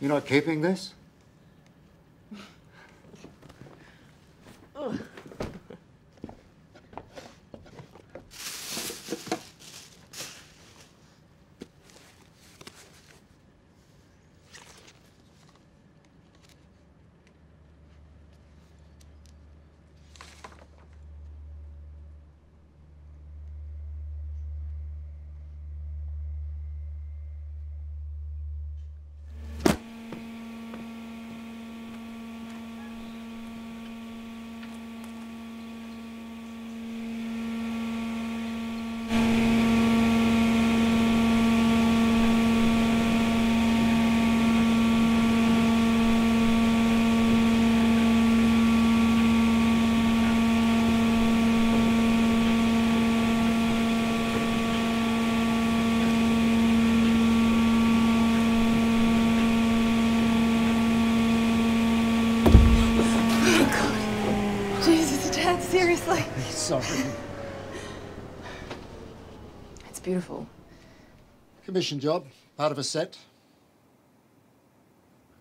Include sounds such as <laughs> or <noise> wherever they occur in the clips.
You're not keeping this? Jesus, Dad, seriously. Sorry. It's beautiful. Commission job, part of a set.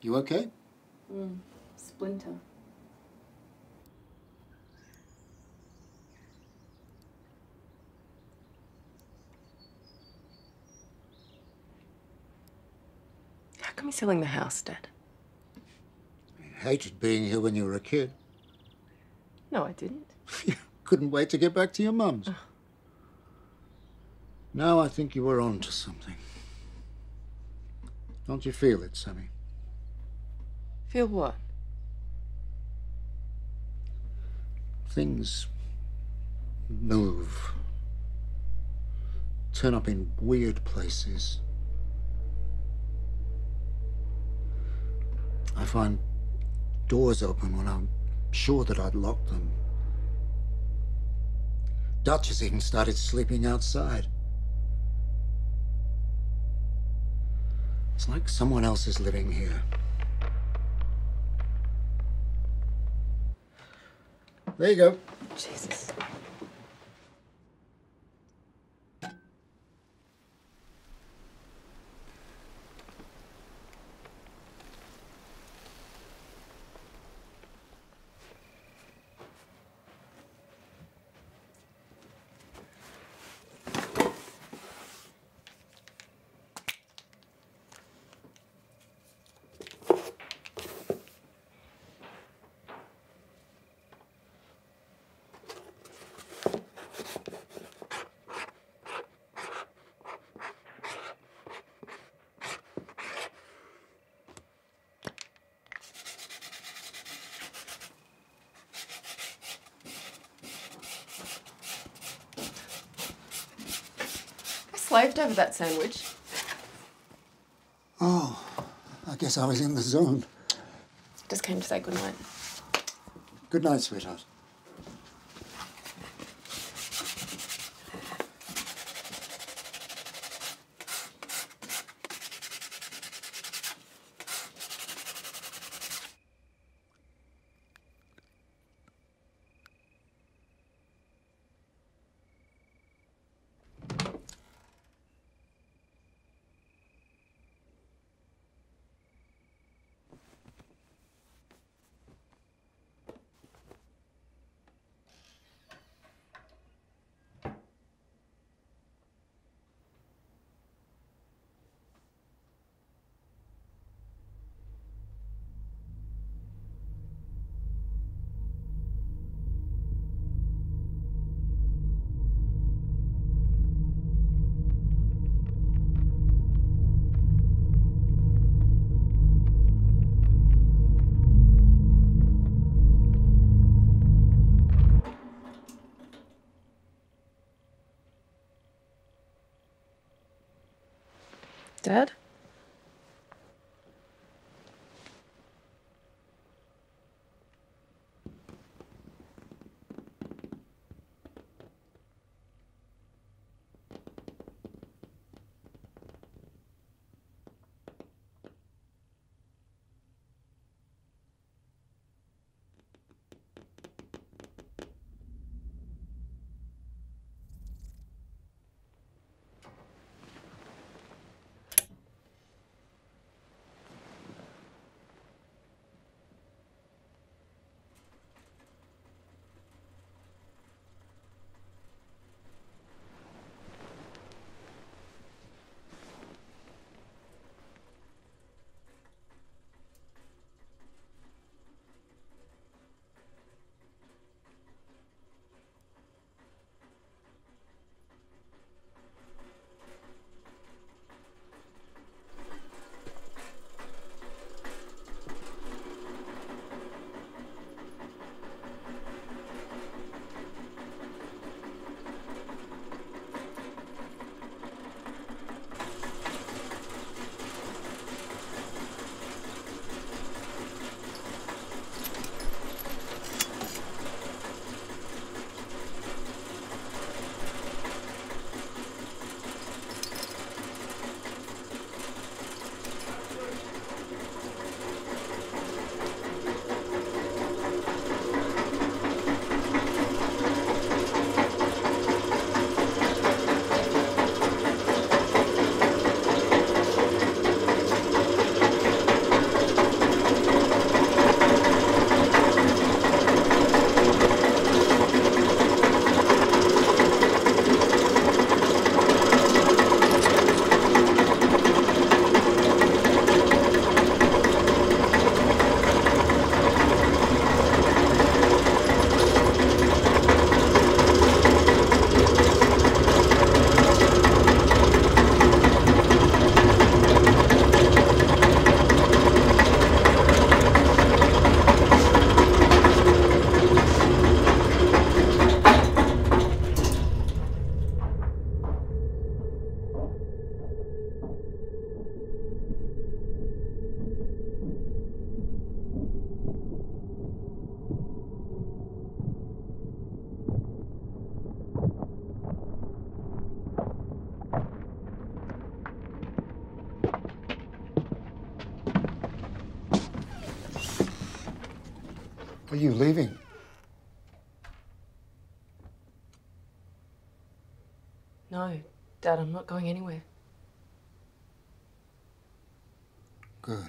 You okay? Mm, splinter. How come you're selling the house, Dad? Hated being here when you were a kid. No, I didn't. <laughs> Couldn't wait to get back to your mum's. Oh. Now I think you were on to something. Don't you feel it, Sammy? Feel what? Things move. Turn up in weird places. I find doors open when I'm sure that I'd locked them. Dutch has even started sleeping outside. It's like someone else is living here. There you go. Jesus. I slaved over that sandwich. Oh, I guess I was in the zone. Just came to say goodnight. Good night, sweetheart. Dad? Are you leaving? No, Dad, I'm not going anywhere. Good.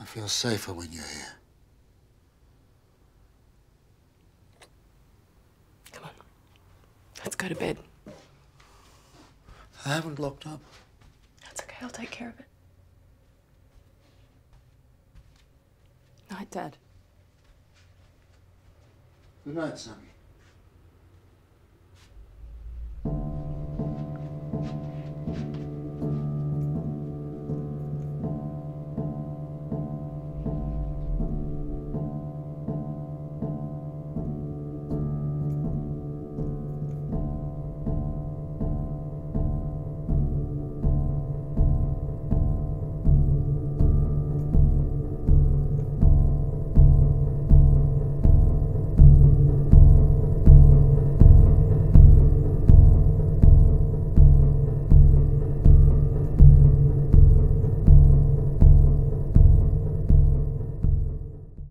I feel safer when you're here. Come on. Let's go to bed. I haven't locked up. That's okay, I'll take care of it. Night, Dad. Good night, Sammy.